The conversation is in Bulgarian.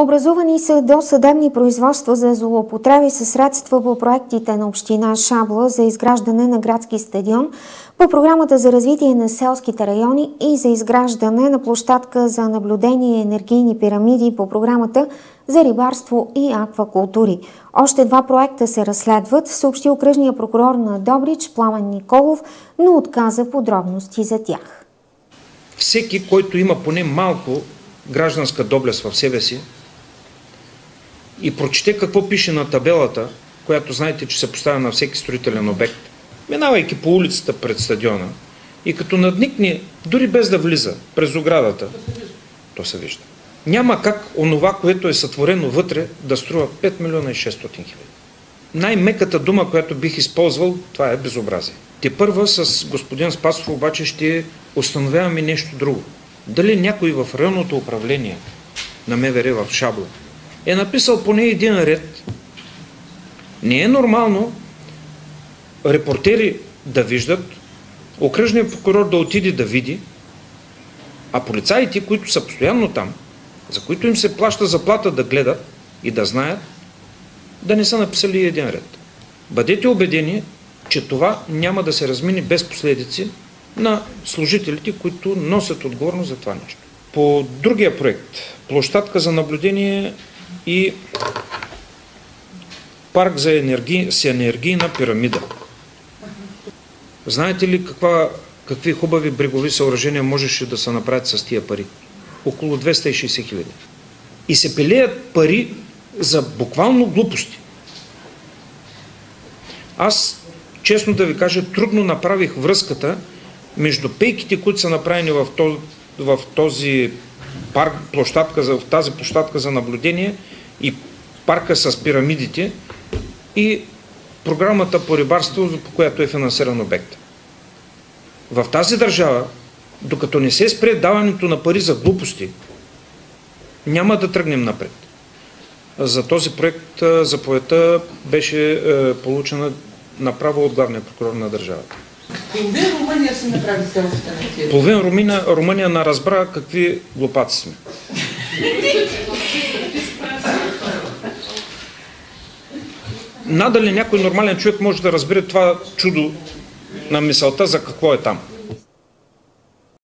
Образувани са досъдебни производства за злоупотреби със средства по проектите на община Шабла за изграждане на градски стадион, по програмата за развитие на селските райони и за изграждане на площадка за наблюдение енергийни пирамиди по програмата за рибарство и аквакултури. Още два проекта се разследват, съобщи окръжния прокурор на Добрич Пламен Николов, но отказа подробности за тях. Всеки, който има поне малко гражданска доблест в себе си, и прочете какво пише на табелата, която знаете, че се поставя на всеки строителен обект, минавайки по улицата пред стадиона и като надникне, дори без да влиза през оградата, то се вижда. Няма как онова, което е сътворено вътре, да струва 5 милиона и 600 хиляди. Най-меката дума, която бих използвал, това е безобразие. Те първа с господин Спасов обаче ще установяваме нещо друго. Дали някой в районното управление на МВР в Шабла е написал поне един ред. Не е нормално репортери да виждат, окръжният прокурор да отиде да види, а полицаите, които са постоянно там, за които им се плаща заплата да гледат и да знаят, да не са написали един ред. Бъдете убедени, че това няма да се размине без последици на служителите, които носят отговорност за това нещо. По другия проект, площадка за наблюдение и парк за енерги... с енергийна пирамида. Знаете ли каква, какви хубави брегови съоръжения можеше да се направят с тия пари? Около 260 хиляди. И се пилеят пари за буквално глупости. Аз, честно да ви кажа, трудно направих връзката между пейките, които са направени в този, парк, площадка за, в тази площадка за наблюдение и парка с пирамидите и програмата по рибарство, по която е финансиран обект. В тази държава, докато не се спре даването на пари за глупости, няма да тръгнем напред. За този проект заповедта беше е, получена направо от главния прокурор на държавата. Половин Румъния се направи селската на Половин Румъния, Румъния на разбра какви глупаци сме. Надали някой нормален човек може да разбере това чудо на мисълта за какво е там.